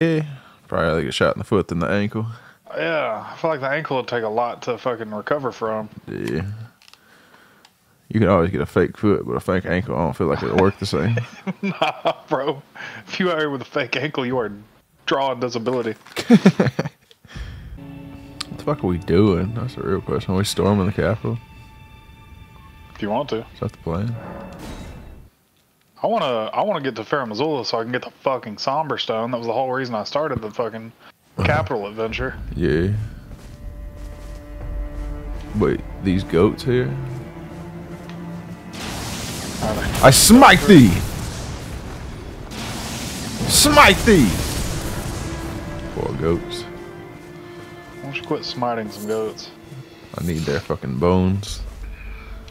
Yeah, probably like a shot in the foot than the ankle. Yeah, I feel like the ankle would take a lot to fucking recover from. Yeah. You can always get a fake foot, but a fake ankle, I don't feel like it'll work the same. nah, bro. If you are here with a fake ankle, you are drawing disability. what the fuck are we doing? That's a real question. Are we storming the Capitol? If you want to. Is that the plan? I wanna I wanna get to Farum Azula so I can get the fucking Somber Stone. That was the whole reason I started the fucking uh-huh. capital adventure. Yeah. Wait, these goats here? I smite thee! Smite thee! Poor goats. Why don't you quit smiting some goats? I need their fucking bones.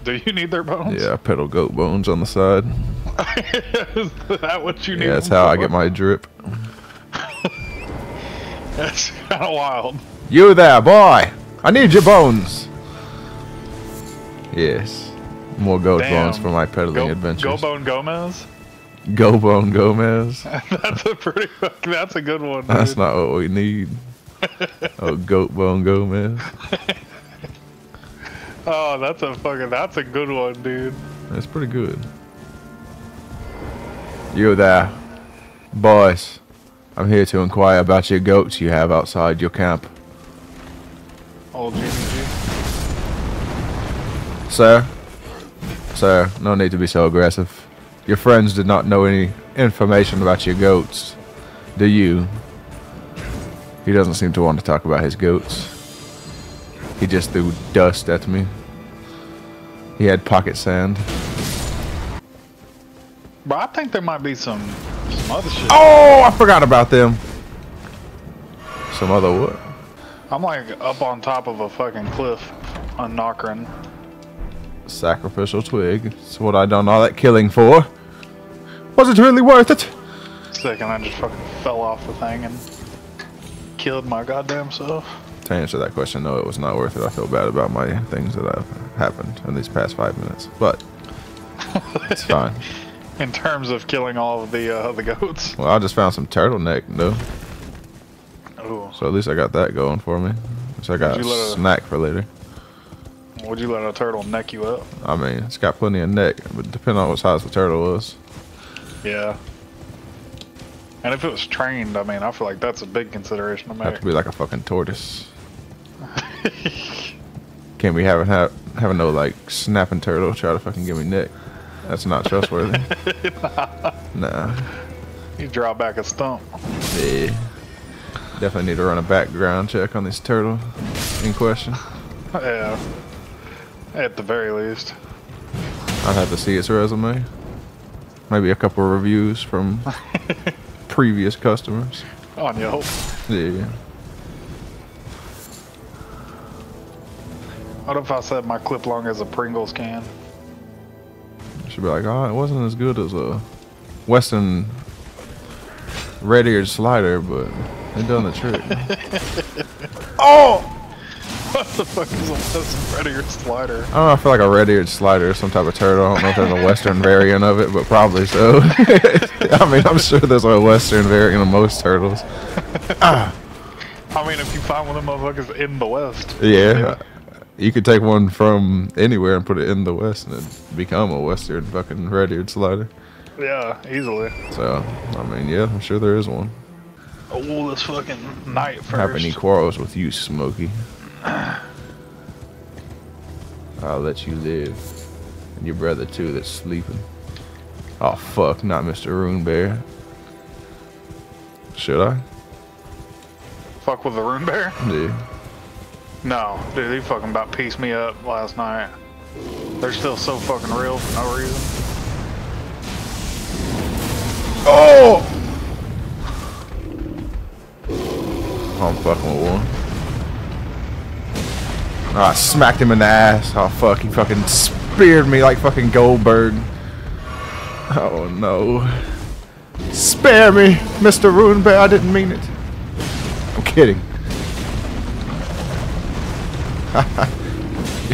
Do you need their bones? Yeah, I pedal goat bones on the side. Is that what you need? Yeah, that's how I get my drip. That's kind of wild. You there, boy! I need your bones! Yes. More goat Damn. bones for my pedaling Go, adventures. Go Bone Gomez. Go Bone Gomez. that's a pretty. That's a good one. That's not what we need. oh, Goat Bone Gomez. Oh, that's a fucking. That's a good one, dude. That's pretty good. You there, boys. I'm here to inquire about your goats you have outside your camp. Old GG. Sir? Sir, no need to be so aggressive. Your friends did not know any information about your goats. Do you? He doesn't seem to want to talk about his goats. He just threw dust at me. He had pocket sand. But I think there might be some some other shit. Oh, I forgot about them. Some other what? I'm like up on top of a fucking cliff on Nokron. Sacrificial twig. It's what I done all that killing for. Was it really worth it? Sick, and I just fucking fell off the thing and killed my goddamn self. To answer that question, no, it was not worth it. I feel bad about my things that have happened in these past five minutes, but it's fine. In terms of killing all of the uh, the goats. Well, I just found some turtleneck though, Ooh. so at least I got that going for me. So I got a snack for later. Would you let a turtle neck you up? I mean, it's got plenty of neck, but depending on what size the turtle was. Yeah. And if it was trained, I mean, I feel like that's a big consideration to Have make. to be like a fucking tortoise. Can't be having ha- having no like snapping turtle try to fucking give me neck. That's not trustworthy. nah. you draw back a stump. Yeah. Definitely need to run a background check on this turtle in question. Yeah. At the very least. I'd have to see its resume. Maybe a couple of reviews from previous customers. On Yelp. Yeah. What if I said my clip long as a Pringles can? Should be like, oh, it wasn't as good as a Western red-eared slider, but it done the trick. oh! What the fuck is a Western red eared slider? I don't know. I feel like a red-eared slider is some type of turtle. I don't know if there's a Western variant of it, but probably so. I mean, I'm sure there's a Western variant of most turtles. Ah. I mean, if you find one of them motherfuckers in the West. Yeah. You could take one from anywhere and put it in the West and it'd become a Western fucking red-eared slider. Yeah, easily. So, I mean, yeah, I'm sure there is one. Oh, this fucking night first. Have any quarrels with you, Smokey? I'll let you live. And your brother, too, that's sleeping. Oh, fuck, not Mr. Rune Bear. Should I? Fuck with the rune bear? Yeah. No, dude, he fucking about pieced me up last night. They're still so fucking real for no reason. Oh! I'm fucking with one. Oh, I smacked him in the ass. Oh fuck, he fucking speared me like fucking Goldberg. Oh no. Spare me, Mr. Rune Bear, I didn't mean it. I'm kidding.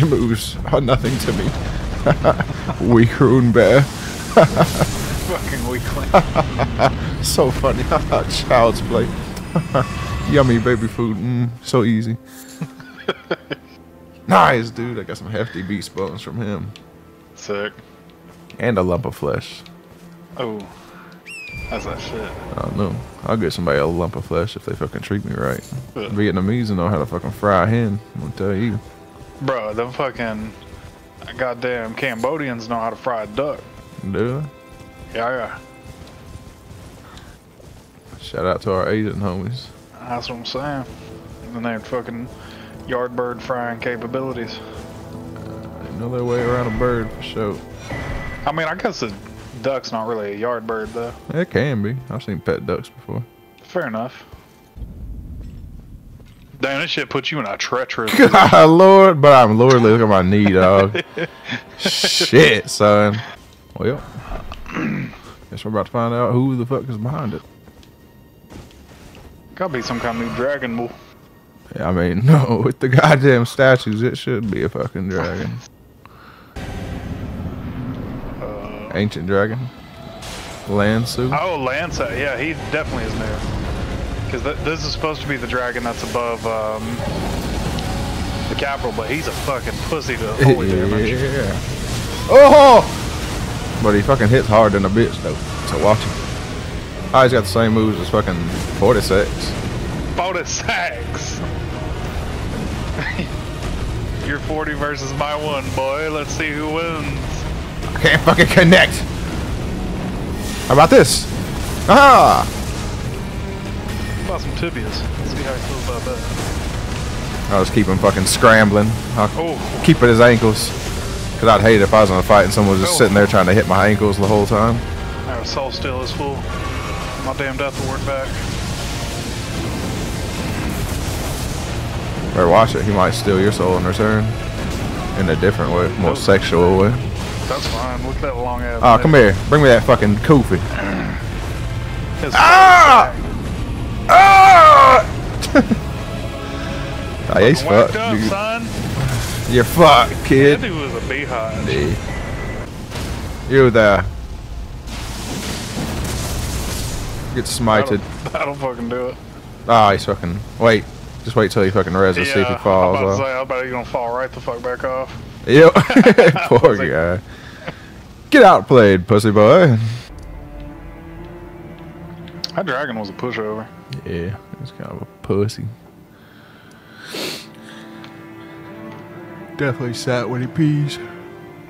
Your moves are nothing to me. Weak Rune Bear. fucking weakling. so funny. Child's play. Yummy baby food. Mm, so easy. nice, dude. I got some hefty beast bones from him. Sick. And a lump of flesh. Oh. That's that shit. I don't know. I'll get somebody a lump of flesh if they fucking treat me right. Yeah. Vietnamese know how to fucking fry a hen. I'm gonna tell you. Bro, the fucking goddamn Cambodians know how to fry a duck. Dude. Yeah, yeah. Shout out to our Asian homies. That's what I'm saying. And they had fucking yard bird frying capabilities. They know their way around a bird for sure. I mean, I guess a duck's not really a yard bird, though. It can be. I've seen pet ducks before. Fair enough. Damn, this shit puts you in a treacherous God, Lord, but I'm lordly. Look at my knee, dog. Shit, son. Well, guess we're about to find out who the fuck is behind it. Gotta be some kind of new dragon bull. Yeah, I mean, no, with the goddamn statues, it should be a fucking dragon. Uh, Ancient dragon. Lansu. oh, Lancer. Yeah, he definitely is new. Because th this is supposed to be the dragon that's above um, the capital, but he's a fucking pussy to holy damage. Yeah. Oh! But he fucking hits hard in a bitch, though. So watch him. Oh, he's got the same moves as fucking 46. Bonus sacks. You're 40 versus my one, boy. Let's see who wins. I can't fucking connect. How about this? Ah! About some tibias? Let's see how he feels about that. I'll just keep him fucking scrambling. I'll Oh, keep at his ankles. Cause I'd hate it if I was in a fight and someone was just Oh. sitting there trying to hit my ankles the whole time. our soul still is full. My damn death ward back. Better watch it. He might steal your soul in return. In a different way, more Oh. sexual way. That's fine. Look at that long ass. Oh, come here. Bring me that fucking koofy. Ah! Ah! Oh, yeah, he's fucked, up, dude. son. You're fucked, That kid. dude was a beehive. Dude. You there. Get smited. That'll, that'll fucking do it. Ah, he's fucking. Wait. Just wait till he fucking res to see if he falls I'm about to say, I bet he's gonna fall right the fuck back off. Yep. Poor was like- guy. Get outplayed, pussy boy. That dragon was a pushover. Yeah, he's kind of a pussy. Definitely sat when he pees.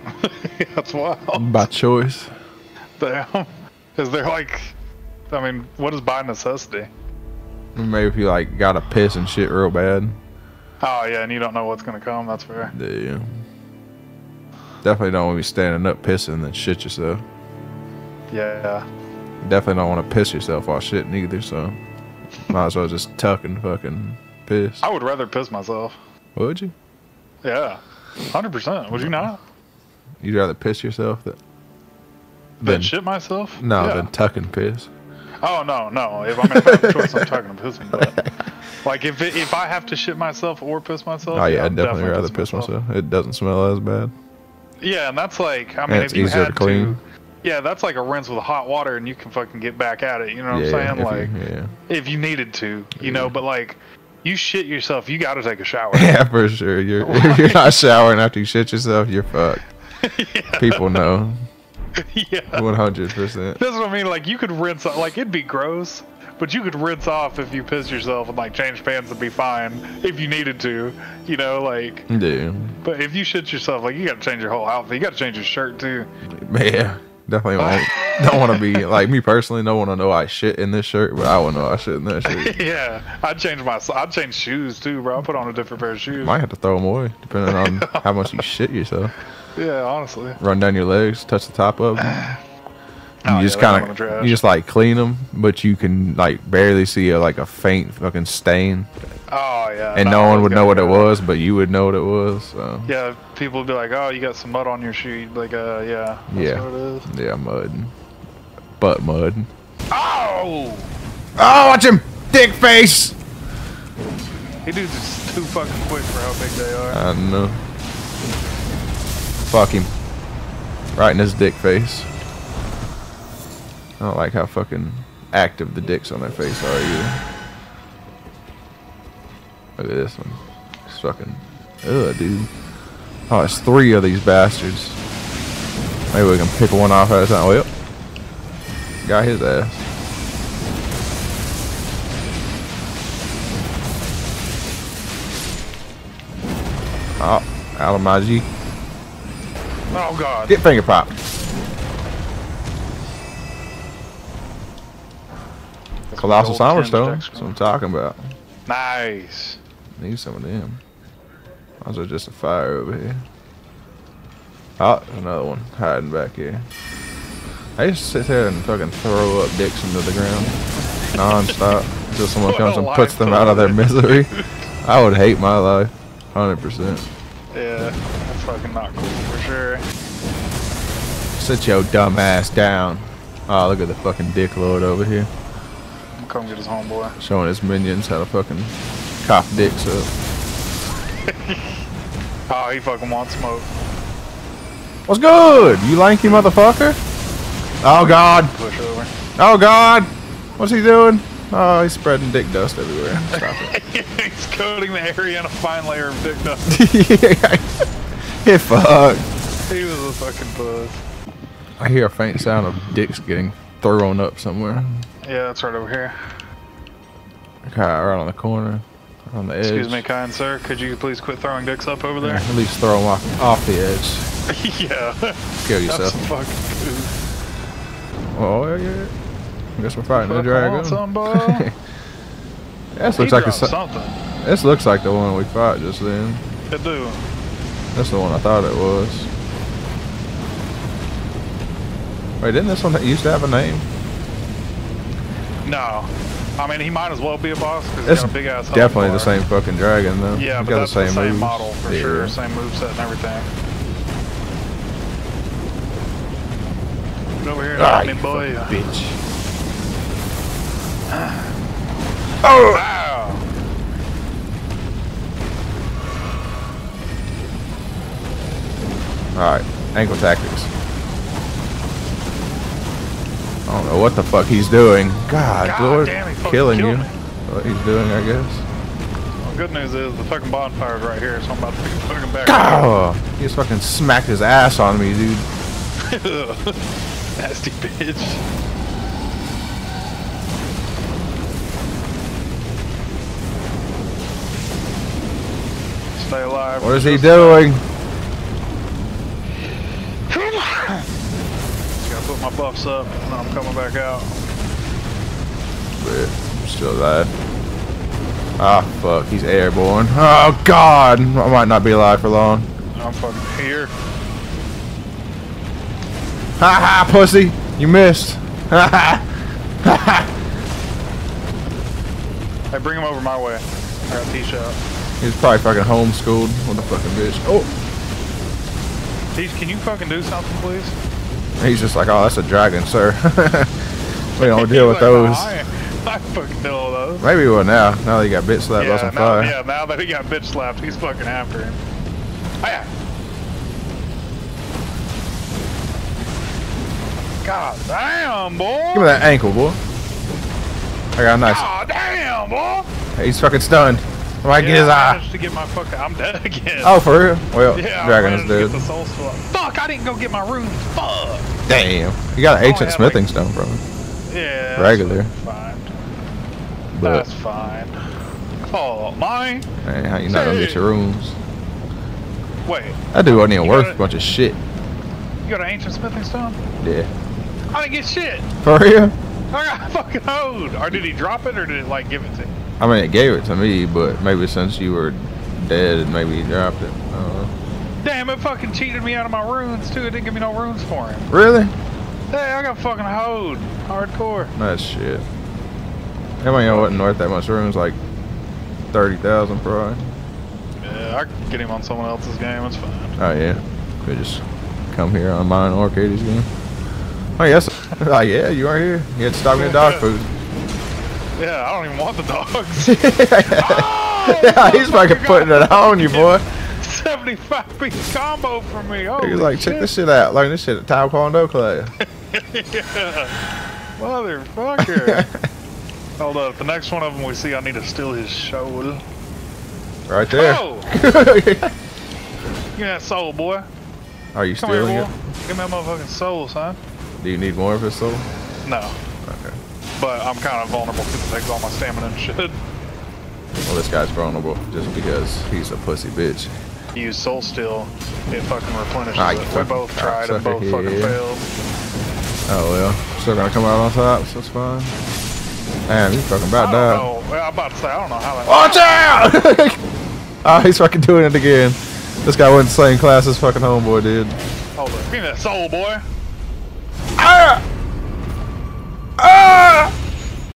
That's wild. By choice. Damn. Is there like, I mean, what is by necessity? Maybe if you like got to piss and shit real bad. Oh yeah, and you don't know what's gonna come. That's fair. Yeah. Definitely don't want to be standing up pissing and then shit yourself. Yeah. Definitely don't want to piss yourself while shitting either, so might as well just tuck and fucking piss. I would rather piss myself. Would you? Yeah. Hundred percent. Would you not? You'd rather piss yourself than, Than shit myself? no, Yeah. than tuck and piss. Oh no, no. If I'm gonna have a choice, I'm talking to pissing. But like if it, if I have to shit myself or piss myself, Oh yeah, I'd I'd definitely rather piss myself. It doesn't smell as bad. Yeah, and that's like I mean, And if it's you easier had to clean. to, yeah, that's like a rinse with hot water, and you can fucking get back at it. You know what yeah, I'm saying? Like you, yeah. if you needed to, you know. But like you shit yourself, you got to take a shower. Yeah, for sure. You're if you're not showering after you shit yourself, you're fucked. People know. yeah. One hundred percent. That's what I mean. Like you could rinse off. Like it'd be gross, but you could rinse off if you piss yourself and like change pants and be fine if you needed to. You know, like. Yeah. But if you shit yourself, like you got to change your whole outfit. You got to change your shirt too. Yeah. Definitely won't. don't want to be like me personally. Don't want to know I shit in this shirt, but I want to know I shit in that shirt. yeah, I'd change my. I'd change shoes too, bro. I'd put on a different pair of shoes. Might have to throw them away depending on how much you shit yourself. yeah, honestly. Run down your legs, touch the top of Oh, you just yeah, kind of you just like clean them, but you can like barely see a, like a faint fucking stain, Oh yeah. and no, no one would know what it was, but you would know what it was. So Yeah, people would be like, "Oh, you got some mud on your shoe." You'd be Like, uh, yeah. That's Yeah. What it is. yeah, mud, butt mud. Oh, Oh, watch him, dick face. he dudes is too fucking quick for how big they are. I don't know. Fuck him. Right in his dick face. Don't like how fucking active the dicks on their face are either. Look at this one. It's fucking. Ugh, dude. Oh, it's three of these bastards. Maybe we can pick one off at a time. Well, got his ass. Oh, Alamaji. Oh god. Get finger popped. Colossal Silverstone. That's what I'm talking about. Nice. Need some of them. Might as well just a fire over here. Oh, another one hiding back here. I used to sit there and fucking throw up dicks into the ground non-stop until someone comes and puts them out of their misery. I would hate my life. 100%. Yeah, that's fucking not cool for sure. Sit your dumb ass down. Oh, look at the fucking dick lord over here. Come get his homeboy. Showing his minions how to fucking cop dicks up. Oh, he fucking wants smoke. What's good? You lanky motherfucker? Oh god. Push over. Oh god. What's he doing? Oh, he's spreading dick dust everywhere. Stop it. He's coating the area in a fine layer of dick dust. yeah, fuck. he was a fucking puss. I hear a faint sound of dicks getting thrown up somewhere. Yeah, that's right over here. Okay, right on the corner, on the edge. Excuse me, kind sir. Could you please quit throwing dicks up over Yeah, there? at least throw them off, off the edge. yeah. Kill yourself. That's fucking Oh yeah. I guess we're fighting Fucking dragon. this He looks like a, dropped something. this looks like the one we fought just then. It do. That's the one I thought it was. Wait, didn't this one used to have a name? No. I mean, he might as well be a boss because he's got a big ass. definitely the same fucking dragon though. Yeah, He's but got that's the same, moves. model for Yeah. sure. Same moveset and everything. Get over here, Ah, me boy. bitch. Oh! Wow. Alright, ankle tactics. I don't know what the fuck he's doing. God, God Lord, damn, killing you. me. What he's doing, I guess. Well, good news is the fucking bonfire's right here, so I'm about to be fucking back. Oh, he just fucking smacked his ass on me, dude. Nasty bitch. Stay alive. What is he doing? My buffs up, and then I'm coming back out. But I'm still alive. Ah, fuck, he's airborne. Oh, God! I might not be alive for long. I'm fucking here. Ha ha, pussy! You missed. Ha ha! Ha ha! Hey, bring him over my way. I got T-shot. He's probably fucking homeschooled. What the fucking bitch. Oh! T, can you fucking do something, please? He's just like, oh, that's a dragon, sir. we don't deal with like, "No, those. I, I fucking deal with those. Maybe he will now. Now that he got bit slapped Yeah by some now, fire. yeah, now that he got bitch slapped, he's fucking after him. Oh, yeah. God damn, boy. Give me that ankle, boy. I got a nice. God damn, boy. He's fucking stunned. I might get Yeah, his I eye. managed to get my fucking. I'm dead again. Oh, for real? Well, yeah, dragon I is dead. get the soul swap. Fuck, I didn't go get my runes. Fuck. Damn. You got an ancient yeah, smithing like- stone from him. Yeah. that's Regular. Fine. But, That's fine. Oh, mine. man, how you not gonna get your runes? Wait, That dude wasn't even worth a bunch of shit. you got an ancient smithing stone? Yeah. I didn't get shit. For real? I got fucking owed. Or did he drop it, or did it like give it to you? I mean, it gave it to me, but maybe since you were dead, maybe he dropped it. I don't know. Damn, it fucking cheated me out of my runes too. It didn't give me no runes for him. Really? Hey, I got fucking hoed. Hardcore. That's shit. I mean, it wasn't worth that much runes, like 30,000 probably. Yeah, I can get him on someone else's game. It's fine. Oh, yeah. Could just come here on mine or Katie's game. Oh, yes. Like, oh, yeah, you are here. You had to stop me at dog food. Yeah, I don't even want the dogs. Oh, yeah, he's oh fucking putting it on you, boy. 75 piece combo for me. Holy was like, check this shit out. Learn this shit at Taekwondo class. yeah. Motherfucker. Hold up. The next one of them we see, I need to steal his soul. Right there. Oh! Give me that soul, boy. Are you Come stealing boy. it? Give me that motherfucking soul, son. Do you need more of his soul? No. But I'm kind of vulnerable because it takes all my stamina and shit. Well, this guy's vulnerable just because he's a pussy bitch. Use soul steal, it fucking replenishes Ah, it. We both tried and both fucking failed. Oh well, still gonna come out on top, so it's fine. Man, he's fucking about died. Well, I'm about to say, I don't know how that. Watch out! Ah, he's fucking doing it again. This guy went the same class as fucking homeboy did. Hold up. Give me that soul, boy. Ah! Ah!